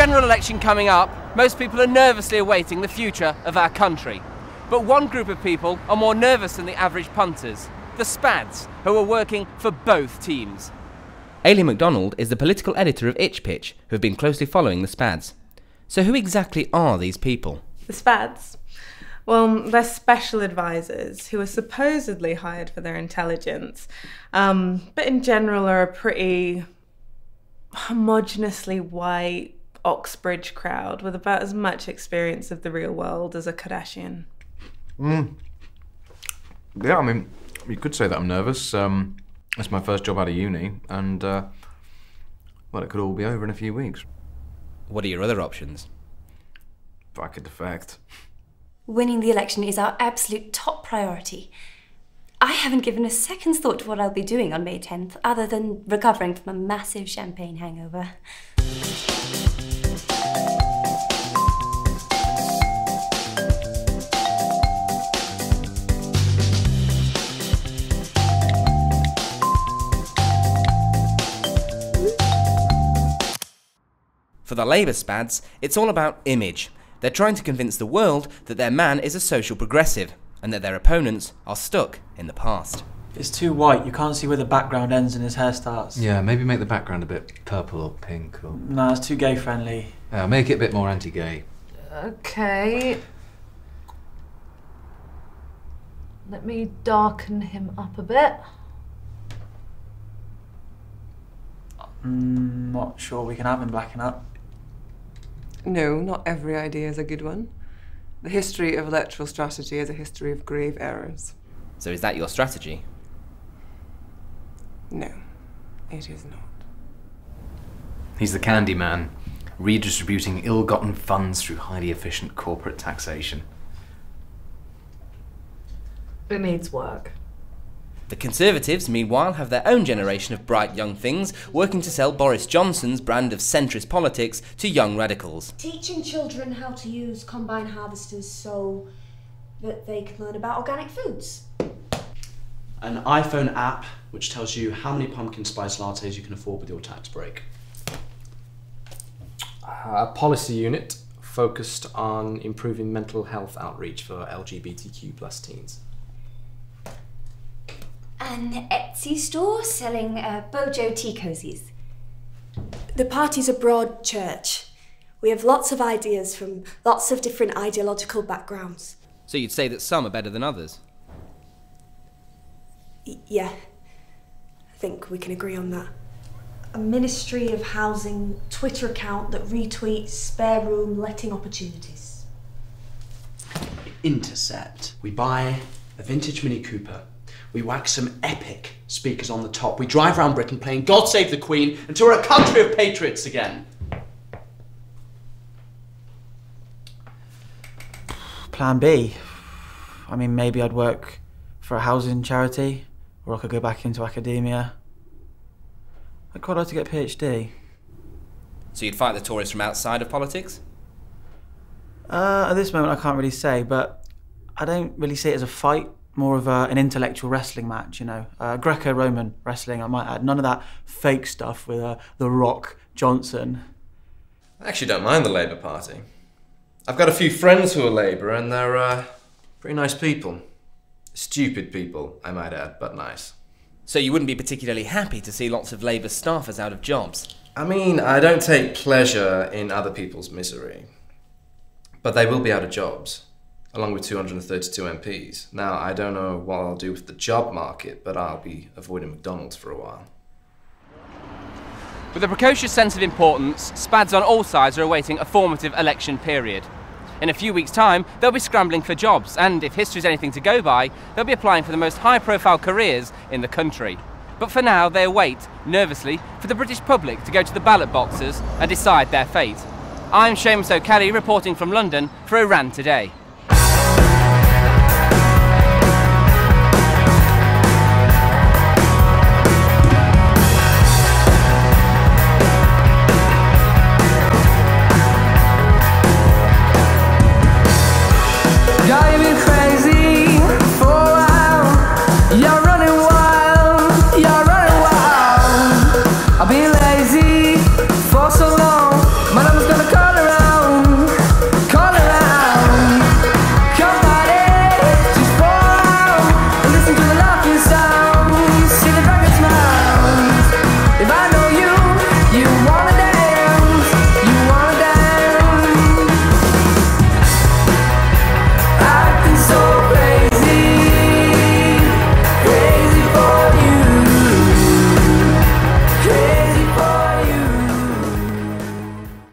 general election coming up, most people are nervously awaiting the future of our country. But one group of people are more nervous than the average punters the Spads, who are working for both teams. Aileen McDonald is the political editor of Itch Pitch, who have been closely following the Spads. So, who exactly are these people? The Spads? Well, they're special advisors who are supposedly hired for their intelligence, um, but in general are a pretty homogeneously white Oxbridge crowd with about as much experience of the real world as a Kardashian. Mm. Yeah, I mean, you could say that I'm nervous. Um, it's my first job out of uni, and uh, well, it could all be over in a few weeks. What are your other options? Back at defect. Winning the election is our absolute top priority. I haven't given a second's thought to what I'll be doing on May 10th, other than recovering from a massive champagne hangover. For the Labour spads, it's all about image. They're trying to convince the world that their man is a social progressive and that their opponents are stuck in the past. It's too white. You can't see where the background ends and his hair starts. Yeah, maybe make the background a bit purple or pink or. No, it's too gay friendly. Yeah, make it a bit more anti-gay. Okay. Let me darken him up a bit. Mm, not sure we can have him blacking up. No, not every idea is a good one. The history of electoral strategy is a history of grave errors. So is that your strategy? No, it is not. He's the candy man, redistributing ill-gotten funds through highly efficient corporate taxation. It needs work. The Conservatives, meanwhile, have their own generation of bright young things working to sell Boris Johnson's brand of centrist politics to young radicals. Teaching children how to use combine harvesters so that they can learn about organic foods. An iPhone app which tells you how many pumpkin spice lattes you can afford with your tax break. A policy unit focused on improving mental health outreach for LGBTQ plus teens an Etsy store selling uh, Bojo tea cozies. The party's a broad church. We have lots of ideas from lots of different ideological backgrounds. So you'd say that some are better than others? Y yeah. I think we can agree on that. A Ministry of Housing Twitter account that retweets spare room letting opportunities. Intercept. We buy a vintage Mini Cooper we whack some epic speakers on the top. We drive around Britain playing God Save the Queen until we're a country of patriots again. Plan B. I mean, maybe I'd work for a housing charity, or I could go back into academia. I'd quite like to get a PhD. So you'd fight the Tories from outside of politics? Uh, at this moment, I can't really say, but I don't really see it as a fight more of a, an intellectual wrestling match, you know, uh, Greco-Roman wrestling. I might add none of that fake stuff with uh, the Rock Johnson. I actually don't mind the Labour Party. I've got a few friends who are Labour, and they're uh, pretty nice people. Stupid people, I might add, but nice. So you wouldn't be particularly happy to see lots of Labour staffers out of jobs? I mean, I don't take pleasure in other people's misery. But they will be out of jobs along with 232 MPs. Now, I don't know what I'll do with the job market, but I'll be avoiding McDonald's for a while. With a precocious sense of importance, SPADs on all sides are awaiting a formative election period. In a few weeks' time, they'll be scrambling for jobs, and if history's anything to go by, they'll be applying for the most high profile careers in the country. But for now, they await, nervously, for the British public to go to the ballot boxes and decide their fate. I'm Seamus O'Kelly reporting from London for Iran Today.